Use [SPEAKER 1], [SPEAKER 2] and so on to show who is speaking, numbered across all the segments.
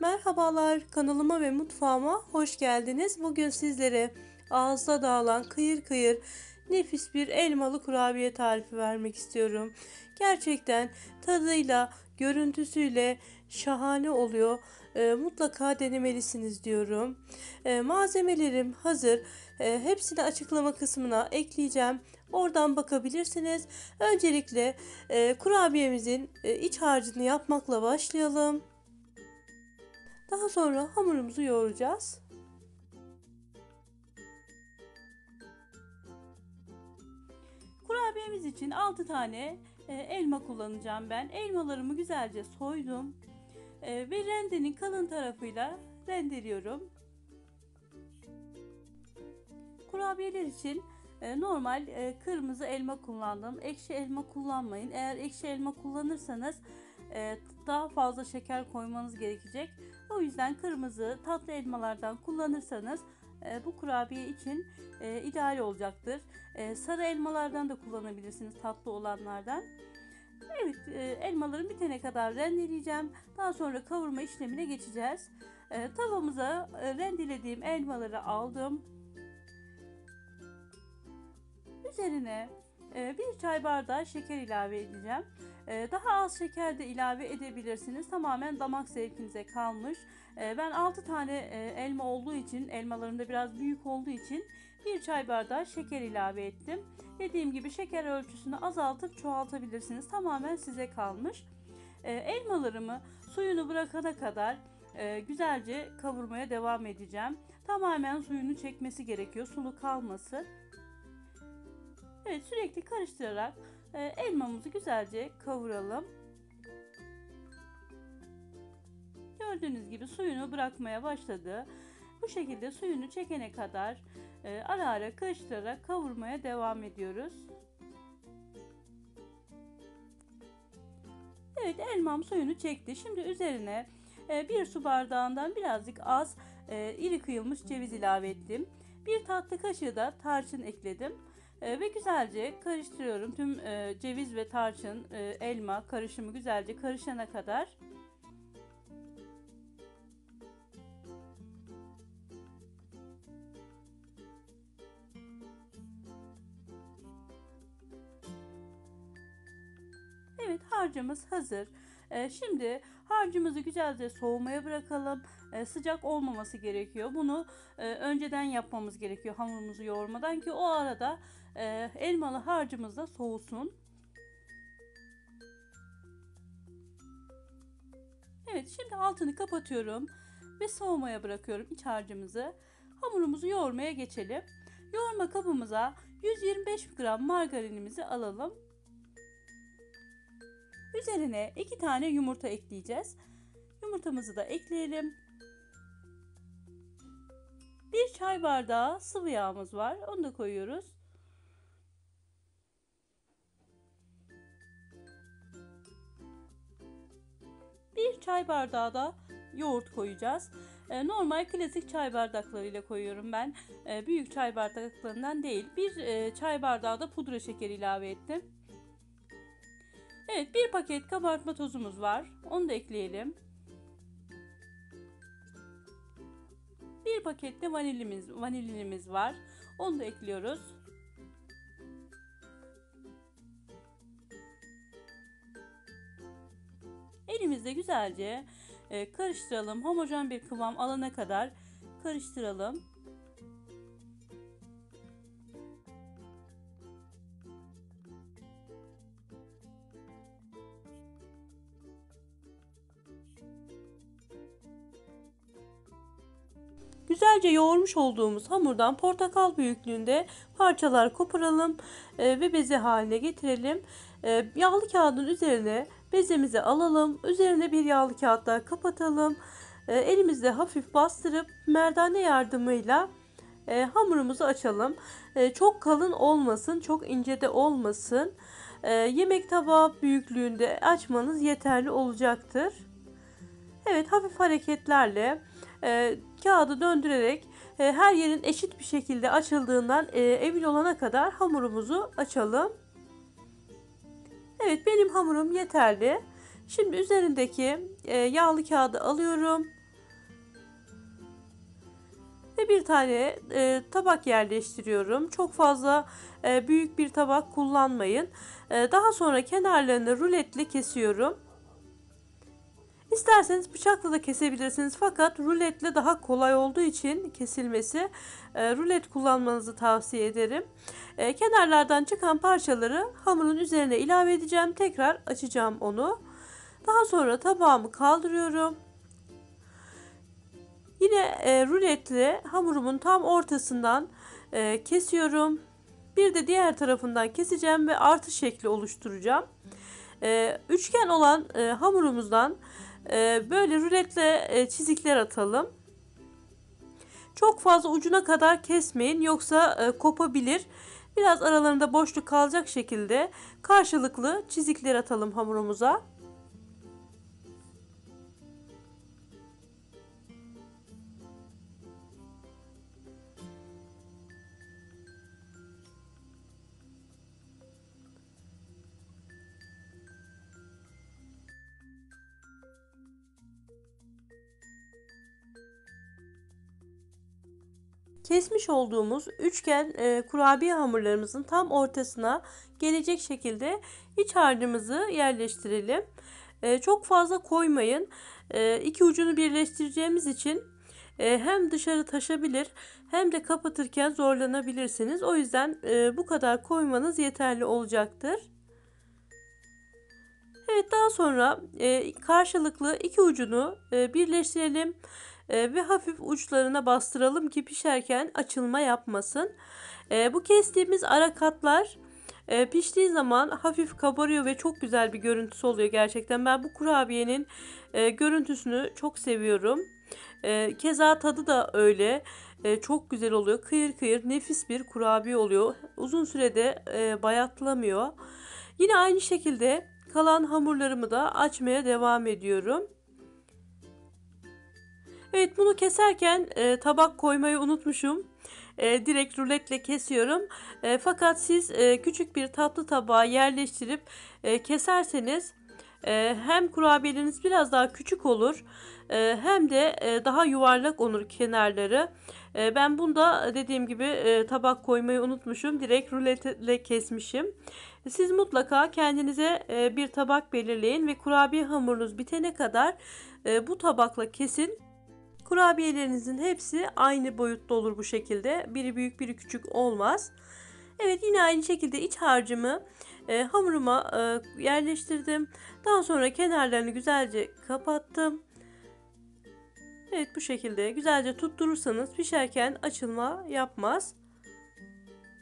[SPEAKER 1] Merhabalar kanalıma ve mutfağıma hoş geldiniz. Bugün sizlere ağızda dağılan kıyır kıyır nefis bir elmalı kurabiye tarifi vermek istiyorum. Gerçekten tadıyla, görüntüsüyle şahane oluyor. E, mutlaka denemelisiniz diyorum. E, malzemelerim hazır. E, hepsini açıklama kısmına ekleyeceğim. Oradan bakabilirsiniz. Öncelikle e, kurabiyemizin e, iç harcını yapmakla başlayalım. Daha sonra hamurumuzu yoğuracağız. Kurabiyemiz için 6 tane e, elma kullanacağım ben. Elmalarımı güzelce soydum. E, ve rendenin kalın tarafıyla rendeliyorum. Kurabiyeler için e, normal kırmızı elma kullandım. Ekşi elma kullanmayın. Eğer ekşi elma kullanırsanız daha fazla şeker koymanız gerekecek. O yüzden kırmızı tatlı elmalardan kullanırsanız e, bu kurabiye için e, ideal olacaktır. E, sarı elmalardan da kullanabilirsiniz tatlı olanlardan. Evet e, elmaların bitene kadar rendeleyeceğim. Daha sonra kavurma işlemine geçeceğiz. E, tavamıza e, rendelediğim elmaları aldım. Üzerine e, bir çay bardağı şeker ilave edeceğim. E, daha az şeker de ilave edebilirsiniz. Tamamen damak zevkinize kalmış. E, ben 6 tane e, elma olduğu için, elmalarım da biraz büyük olduğu için bir çay bardağı şeker ilave ettim. Dediğim gibi şeker ölçüsünü azaltıp çoğaltabilirsiniz. Tamamen size kalmış. E, elmalarımı suyunu bırakana kadar e, güzelce kavurmaya devam edeceğim. Tamamen suyunu çekmesi gerekiyor. Sulu kalmasın. Evet sürekli karıştırarak elmamızı güzelce kavuralım. Gördüğünüz gibi suyunu bırakmaya başladı. Bu şekilde suyunu çekene kadar e, ara ara karıştırarak kavurmaya devam ediyoruz. Evet elmam suyunu çekti. Şimdi üzerine e, bir su bardağından birazcık az e, iri kıyılmış ceviz ilave ettim. Bir tatlı kaşığı da tarçın ekledim. E, ve güzelce karıştırıyorum. Tüm e, ceviz ve tarçın, e, elma karışımı güzelce karışana kadar. Evet harcımız hazır. Ee, şimdi harcımızı güzelce soğumaya bırakalım. Ee, sıcak olmaması gerekiyor. Bunu e, önceden yapmamız gerekiyor hamurumuzu yoğurmadan ki o arada e, elmalı harcımız da soğusun. Evet şimdi altını kapatıyorum ve soğumaya bırakıyorum iç harcımızı. Hamurumuzu yoğurmaya geçelim. Yoğurma kabımıza 125 gram margarinimizi alalım. Üzerine 2 tane yumurta ekleyeceğiz. Yumurtamızı da ekleyelim. 1 çay bardağı sıvı yağımız var. Onu da koyuyoruz. Bir çay bardağı da yoğurt koyacağız. Ee, normal klasik çay bardaklarıyla koyuyorum ben. Ee, büyük çay bardaklarından değil. Bir e, çay bardağı da pudra şekeri ilave ettim. Evet bir paket kabartma tozumuz var. Onu da ekleyelim. Bir pakette vanilimiz, vanilinimiz var. Onu da ekliyoruz. Elimizde güzelce e, karıştıralım. Homojen bir kıvam alana kadar karıştıralım. Güzelce yoğurmuş olduğumuz hamurdan portakal büyüklüğünde parçalar koparalım e, ve beze haline getirelim. E, yağlı kağıdın üzerine bezemizi alalım. Üzerine bir yağlı kağıt daha kapatalım. E, elimizde hafif bastırıp merdane yardımıyla e, hamurumuzu açalım. Çok kalın olmasın, çok ince de olmasın. Yemek tabağı büyüklüğünde açmanız yeterli olacaktır. Evet hafif hareketlerle e, kağıdı döndürerek e, her yerin eşit bir şekilde açıldığından e, emin olana kadar hamurumuzu açalım. Evet benim hamurum yeterli. Şimdi üzerindeki e, yağlı kağıdı alıyorum. Ve bir tane e, tabak yerleştiriyorum. Çok fazla e, büyük bir tabak kullanmayın. E, daha sonra kenarlarını ruletle kesiyorum. İsterseniz bıçakla da kesebilirsiniz fakat ruletle daha kolay olduğu için kesilmesi e, rulet kullanmanızı tavsiye ederim. E, kenarlardan çıkan parçaları hamurun üzerine ilave edeceğim. Tekrar açacağım onu. Daha sonra tabağımı kaldırıyorum. Yine e, ruletle hamurumun tam ortasından e, kesiyorum. Bir de diğer tarafından keseceğim ve artı şekli oluşturacağım. E, üçgen olan e, hamurumuzdan böyle ruletle e, çizikler atalım. Çok fazla ucuna kadar kesmeyin yoksa e, kopabilir. Biraz aralarında boşluk kalacak şekilde karşılıklı çizikler atalım hamurumuza. Kesmiş olduğumuz üçgen e, kurabiye hamurlarımızın tam ortasına gelecek şekilde iç harcımızı yerleştirelim. E, çok fazla koymayın. E, iki ucunu birleştireceğimiz için e, hem dışarı taşabilir hem de kapatırken zorlanabilirsiniz. O yüzden e, bu kadar koymanız yeterli olacaktır. Evet daha sonra e, karşılıklı iki ucunu e, birleştirelim e, ve hafif uçlarına bastıralım ki pişerken açılma yapmasın. E, bu kestiğimiz ara katlar e, piştiği zaman hafif kabarıyor ve çok güzel bir görüntüsü oluyor gerçekten. Ben bu kurabiyenin e, görüntüsünü çok seviyorum. E, keza tadı da öyle. E, çok güzel oluyor. Kıyır kıyır nefis bir kurabiye oluyor. Uzun sürede bayatlamıyor. Yine aynı şekilde kalan hamurlarımı da açmaya devam ediyorum. Evet bunu keserken e, tabak koymayı unutmuşum. E, direkt ruletle kesiyorum. E, fakat siz e, küçük bir tatlı tabağa yerleştirip e, keserseniz e, hem kurabiyeleriniz biraz daha küçük olur e, hem de e, daha yuvarlak olur kenarları. E, ben bunda dediğim gibi e, tabak koymayı unutmuşum. Direkt ruletle kesmişim. Siz mutlaka kendinize e, bir tabak belirleyin ve kurabiye hamurunuz bitene kadar e, bu tabakla kesin. Kurabiyelerinizin hepsi aynı boyutta olur bu şekilde. Biri büyük biri küçük olmaz. Evet yine aynı şekilde iç harcımı e, hamuruma e, yerleştirdim. Daha sonra kenarlarını güzelce kapattım. Evet bu şekilde güzelce tutturursanız pişerken açılma yapmaz.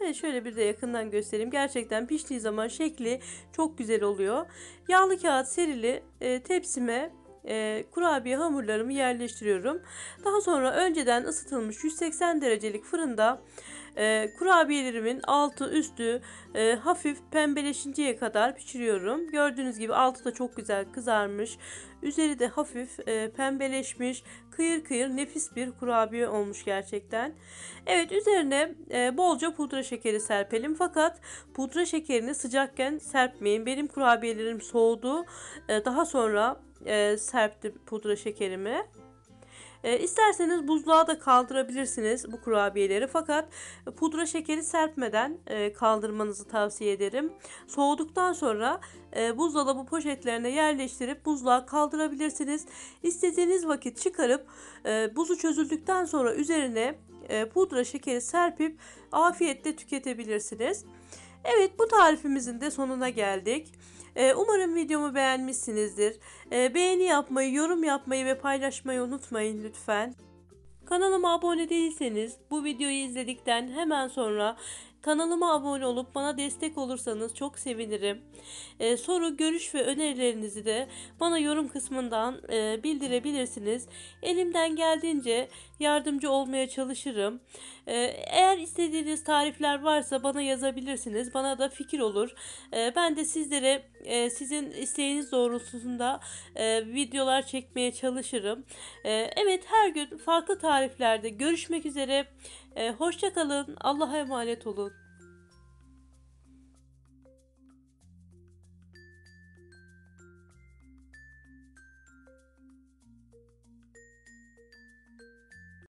[SPEAKER 1] Evet şöyle bir de yakından göstereyim. Gerçekten piştiği zaman şekli çok güzel oluyor. Yağlı kağıt serili e, tepsime e, kurabiye hamurlarımı yerleştiriyorum. Daha sonra önceden ısıtılmış 180 derecelik fırında e, kurabiyelerimin altı üstü e, hafif pembeleşinceye kadar pişiriyorum. Gördüğünüz gibi altı da çok güzel kızarmış. Üzeri de hafif e, pembeleşmiş, kıyır kıyır nefis bir kurabiye olmuş gerçekten. Evet üzerine e, bolca pudra şekeri serpelim fakat pudra şekerini sıcakken serpmeyin. Benim kurabiyelerim soğudu. E, daha sonra e, serptim pudra şekerimi. E, isterseniz buzluğa da kaldırabilirsiniz bu kurabiyeleri fakat pudra şekeri serpmeden e, kaldırmanızı tavsiye ederim. Soğuduktan sonra e, buzdolabı poşetlerine yerleştirip buzluğa kaldırabilirsiniz. İstediğiniz vakit çıkarıp e, buzu çözüldükten sonra üzerine e, pudra şekeri serpip afiyetle tüketebilirsiniz. Evet bu tarifimizin de sonuna geldik. Ee, umarım videomu beğenmişsinizdir. Ee, beğeni yapmayı, yorum yapmayı ve paylaşmayı unutmayın lütfen. Kanalıma abone değilseniz bu videoyu izledikten hemen sonra Kanalıma abone olup bana destek olursanız çok sevinirim. Ee, soru, görüş ve önerilerinizi de bana yorum kısmından e, bildirebilirsiniz. Elimden geldiğince yardımcı olmaya çalışırım. Ee, eğer istediğiniz tarifler varsa bana yazabilirsiniz. Bana da fikir olur. Ee, ben de sizlere e, sizin isteğiniz doğrultusunda e, videolar çekmeye çalışırım. E, evet her gün farklı tariflerde görüşmek üzere. E, Hoşçakalın. Allah'a emanet olun.